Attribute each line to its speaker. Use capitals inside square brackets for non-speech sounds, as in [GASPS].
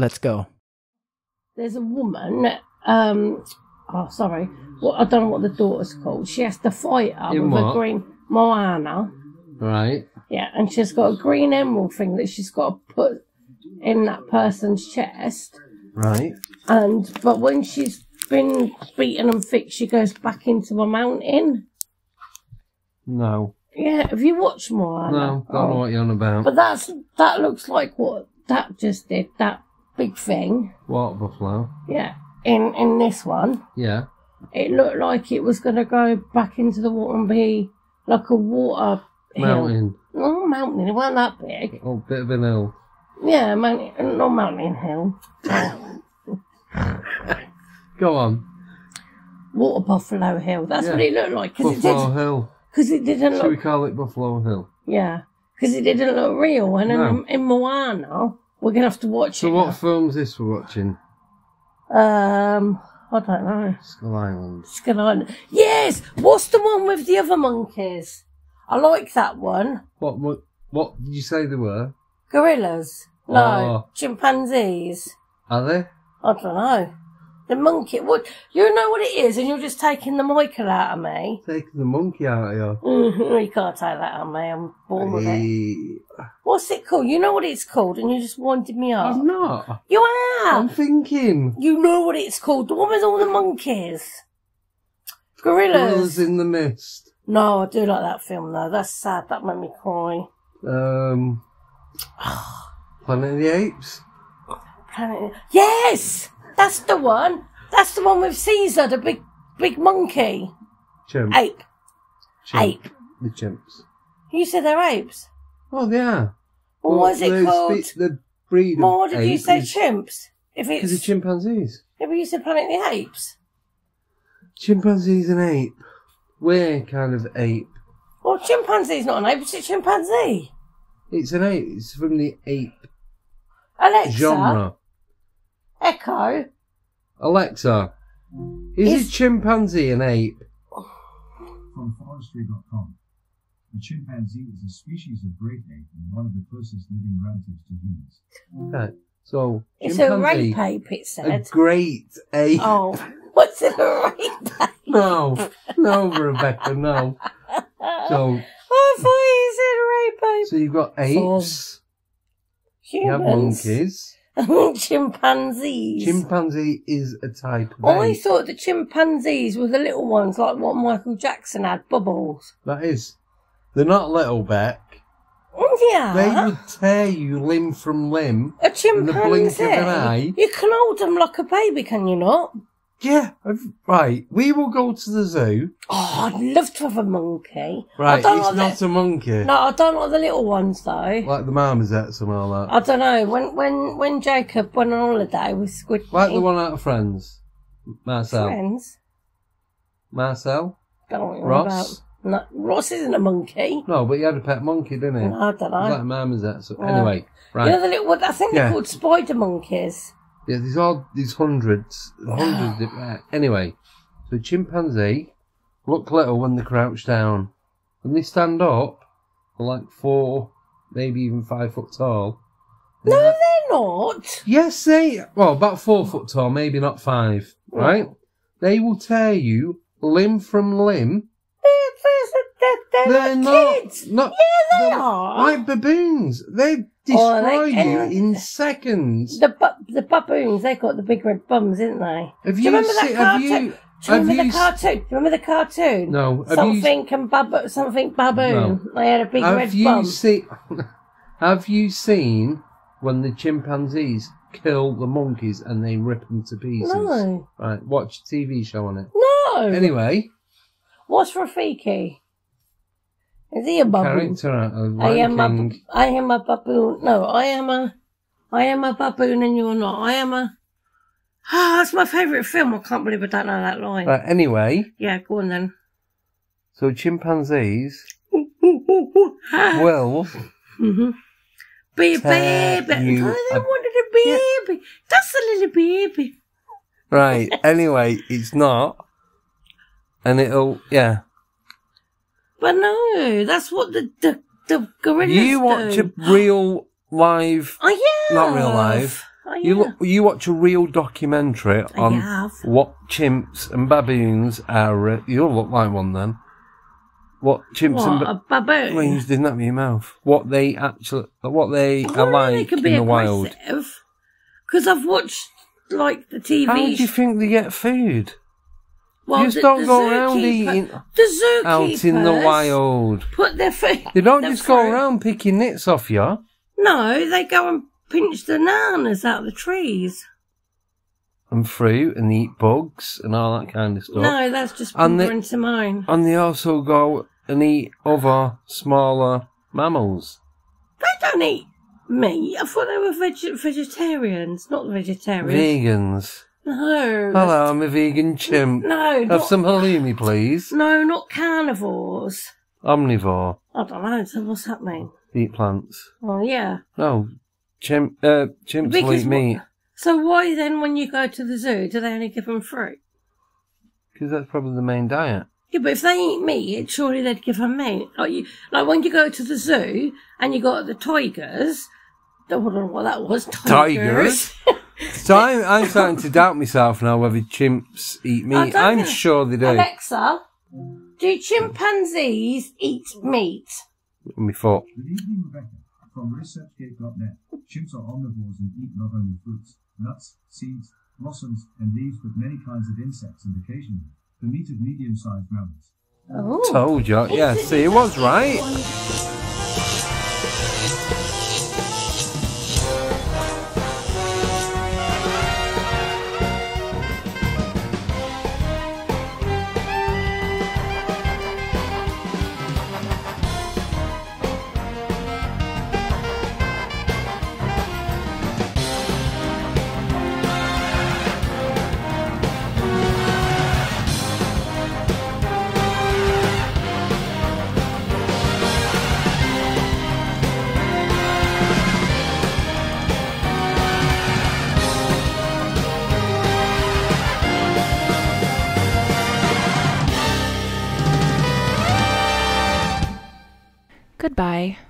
Speaker 1: Let's go.
Speaker 2: There's a woman. Um, oh, sorry. Well, I don't know what the daughter's called. She has to fight her
Speaker 3: In
Speaker 2: with a green Moana.
Speaker 3: Right.
Speaker 2: Yeah, and she's got a green emerald thing that she's got to put in that person's chest.
Speaker 3: Right.
Speaker 2: And but when she's been beaten and fixed, she goes back into the mountain.
Speaker 3: No.
Speaker 2: Yeah, have you watched Moana?
Speaker 3: No. Don't know
Speaker 2: Oh.
Speaker 3: what you're on about.
Speaker 2: But that's that looks like what that just did. That big thing.
Speaker 3: Water buffalo.
Speaker 2: Yeah. In in this one,
Speaker 3: Yeah.
Speaker 2: it looked like it was going to go back into the water and be like a water hill.
Speaker 3: Mountain.
Speaker 2: No mountain. It wasn't that big.
Speaker 3: Oh, bit of an hill.
Speaker 2: Yeah, mountain. No mountain hill.
Speaker 3: Go on.
Speaker 2: Water buffalo hill. That's what
Speaker 3: Yeah.
Speaker 2: it looked like because it
Speaker 3: Buffalo
Speaker 2: did.
Speaker 3: Hill.
Speaker 2: Because it didn't
Speaker 3: Should we
Speaker 2: look.
Speaker 3: call it Buffalo Hill?
Speaker 2: Yeah. Because it didn't look real. And
Speaker 3: No.
Speaker 2: in, in Moana, we're gonna have to watch it
Speaker 3: So
Speaker 2: it.
Speaker 3: what film's this we're watching?
Speaker 2: Um, I don't know.
Speaker 3: Skull Island.
Speaker 2: Skull Island. Yes! What's the one with the other monkeys? I like that one.
Speaker 3: What, what, what did you say they were?
Speaker 2: Gorillas. No.
Speaker 3: Oh.
Speaker 2: Chimpanzees.
Speaker 3: Are they?
Speaker 2: I don't know. The monkey. What? You know what it is, and you're just taking the Michael out of me.
Speaker 3: Taking the monkey out of you.
Speaker 2: Mhm, you can't take that out of me. I'm born with it. What's it called? You know what it's called, and you just winded me up.
Speaker 3: I'm not.
Speaker 2: You are.
Speaker 3: I'm thinking.
Speaker 2: You know what it's called. The one with all the monkeys. Gorillas.
Speaker 3: Gorillas in the Mist.
Speaker 2: No, I do like that film though. That's sad. That made me cry.
Speaker 3: Um, [SIGHS] Planet of the Apes.
Speaker 2: Planet. Yes, that's the one. That's the one with Caesar, the big big monkey
Speaker 3: Chimp.
Speaker 2: ape.
Speaker 3: Chimp.
Speaker 2: Ape.
Speaker 3: The chimps.
Speaker 2: You said they're apes.
Speaker 3: Oh, they are.
Speaker 2: Well, what is it
Speaker 3: the
Speaker 2: called?
Speaker 3: spe- the breed of
Speaker 2: what did you
Speaker 3: ape
Speaker 2: say?
Speaker 3: is-
Speaker 2: Chimps. If
Speaker 3: Is
Speaker 2: it's
Speaker 3: it chimpanzees?
Speaker 2: yeah, but you said Planet of the Apes.
Speaker 3: Chimpanzees an ape. We're kind of ape.
Speaker 2: Well, chimpanzee's not an ape. It's a chimpanzee.
Speaker 3: It's an ape. It's from the ape
Speaker 2: Alexa.
Speaker 3: genre.
Speaker 2: Echo.
Speaker 3: Alexa, is,
Speaker 2: Is-
Speaker 3: it chimpanzee an ape?
Speaker 4: From forestry.com. A chimpanzee is a species of great ape and one of the closest living relatives to humans.
Speaker 3: Right. So
Speaker 2: It's a
Speaker 3: chimpanzee,
Speaker 2: rape ape. It said a
Speaker 3: great ape.
Speaker 2: Oh, [LAUGHS] what's it a rape ape?
Speaker 3: No, no, Rebecca, no. So, [LAUGHS]
Speaker 2: I thought you said rape ape.
Speaker 3: so you've got apes,
Speaker 2: said rape ape.
Speaker 3: you have monkeys. [LAUGHS]
Speaker 2: Chimpanzees.
Speaker 3: Chimpanzee is a type of
Speaker 2: I
Speaker 3: ape.
Speaker 2: thought the chimpanzees were the little ones, like what Michael Jackson had, bubbles.
Speaker 3: That is. They're not little, Bec.
Speaker 2: Yeah.
Speaker 3: They would tear you limb from limb.
Speaker 2: a
Speaker 3: in the blink of an eye.
Speaker 2: You can hold them like a baby, can you not?
Speaker 3: Yeah, I've- right. We will go to the zoo.
Speaker 2: Oh, I'd love to have a monkey. I
Speaker 3: Right,
Speaker 2: don't
Speaker 3: it's
Speaker 2: like
Speaker 3: not
Speaker 2: the,
Speaker 3: a monkey.
Speaker 2: No, I don't like the little ones though.
Speaker 3: Like the marmosets and all that.
Speaker 2: I don't know. When when when Jacob went on holiday with Squid
Speaker 3: Like the one out of Friends. Marcel.
Speaker 2: friends,
Speaker 3: Marcel?
Speaker 2: don't know
Speaker 3: Ross?
Speaker 2: about. No, Ross isn't a monkey.
Speaker 3: No, but he had a pet monkey, didn't he?
Speaker 2: I don't
Speaker 3: It was
Speaker 2: know.
Speaker 3: like marmosets. So,
Speaker 2: Yeah.
Speaker 3: Anyway, right.
Speaker 2: You know the little. I think
Speaker 3: Yeah.
Speaker 2: they're called spider monkeys.
Speaker 3: Yeah, there's all these hundreds, [SIGHS] hundreds. of, right. Uh, anyway, so chimpanzee look little when they crouch down. When they stand up, they're like four, maybe even five foot tall.
Speaker 2: No, they're not.
Speaker 3: Yes, they well about four foot tall, maybe not five. Right? They will tear you limb from limb.
Speaker 2: They're, they're, they're,
Speaker 3: They're
Speaker 2: like
Speaker 3: not,
Speaker 2: kids.
Speaker 3: not
Speaker 2: Yeah, they are.
Speaker 3: like baboons. They
Speaker 2: Oh,
Speaker 3: destroy
Speaker 2: they
Speaker 3: you in seconds.
Speaker 2: The bu- the baboons, they got the big red bums, didn't they?
Speaker 3: Have
Speaker 2: Do
Speaker 3: you
Speaker 2: remember that
Speaker 3: seen- have
Speaker 2: cartoon?
Speaker 3: you-
Speaker 2: Do you remember the cartoon? Do you remember the cartoon?
Speaker 3: No, have you-
Speaker 2: something and bab- something baboon. They had a big
Speaker 3: have
Speaker 2: red
Speaker 3: you
Speaker 2: bum.
Speaker 3: seen? [LAUGHS] Have you seen when the chimpanzees kill the monkeys and they rip them to pieces?
Speaker 2: No.
Speaker 3: Right, watch a TV show on it.
Speaker 2: No.
Speaker 3: Anyway,
Speaker 2: What's Rafiki? Is he a baboon?
Speaker 3: character of
Speaker 2: I am a. I am a baboon. No, I am a, I am a baboon and you're not. I am a. Ah, that's my favourite film. I can't believe I don't know that line.
Speaker 3: But anyway,
Speaker 2: Yeah, go on then.
Speaker 3: so chimpanzees [LAUGHS] will
Speaker 2: hmm Be a baby.
Speaker 3: you
Speaker 2: I
Speaker 3: a-
Speaker 2: wanted a baby. That's a little baby.
Speaker 3: right. Anyway, it's not, and it'll yeah.
Speaker 2: But no, that's what the the, the gorillas
Speaker 3: You watch
Speaker 2: do.
Speaker 3: a real live, [GASPS]
Speaker 2: Oh yeah.
Speaker 3: not real live. You you watch a real documentary on
Speaker 2: have.
Speaker 3: what chimps and baboons are. Uh, you'll look like one then. What chimps and
Speaker 2: What, a baboon?
Speaker 3: well, you didn't with your mouth. What they actually, what they
Speaker 2: Well,
Speaker 3: are
Speaker 2: they
Speaker 3: like
Speaker 2: can
Speaker 3: in
Speaker 2: be
Speaker 3: the wild.
Speaker 2: Because I've watched, like, the TV
Speaker 3: How do you think they get food?
Speaker 2: Well,
Speaker 3: you just
Speaker 2: the-
Speaker 3: don't
Speaker 2: the
Speaker 3: go around eating
Speaker 2: The
Speaker 3: out in the wild.
Speaker 2: Put their feet.
Speaker 3: They don't just go around picking nits off you.
Speaker 2: No, they go and pinch the bananas out of the trees.
Speaker 3: and fruit and eat bugs and all that kind of stuff.
Speaker 2: No, that's just
Speaker 3: And they-
Speaker 2: Pepper and
Speaker 3: And they also go and eat other smaller mammals.
Speaker 2: They don't eat meat. I thought they were veg- vegetarians, not vegetarians.
Speaker 3: Vegans.
Speaker 2: No.
Speaker 3: Hello, I'm a vegan chimp.
Speaker 2: No,
Speaker 3: Have
Speaker 2: not,
Speaker 3: some halloumi, please.
Speaker 2: no, not carnivores.
Speaker 3: Omnivore.
Speaker 2: I don't know. So what's mean?
Speaker 3: Eat plants.
Speaker 2: Oh, yeah.
Speaker 3: No, chimp. Uh, chimps will eat
Speaker 2: what-
Speaker 3: meat
Speaker 2: So why then, when you go to the zoo, do they only give them fruit?
Speaker 3: because that's probably the main diet.
Speaker 2: Yeah, but if they eat meat, surely they'd give them meat. Like, you, like when you go to the zoo and you got the tigers. I don't know what that was. Tigers.
Speaker 3: So I'm, I'm starting to doubt myself now whether chimps eat meat. I'm
Speaker 2: think-
Speaker 3: sure they do.
Speaker 2: Alexa, do chimpanzees eat meat?
Speaker 3: Me thought.
Speaker 4: Good evening, Rebecca. From ResearchGate.net, chimps are omnivores and eat not only fruits, nuts, seeds, blossoms, and leaves, but many kinds of insects and occasionally the meat of medium-sized mammals.
Speaker 2: Oh.
Speaker 3: Told you. Yeah, see, it was right.
Speaker 1: Goodbye.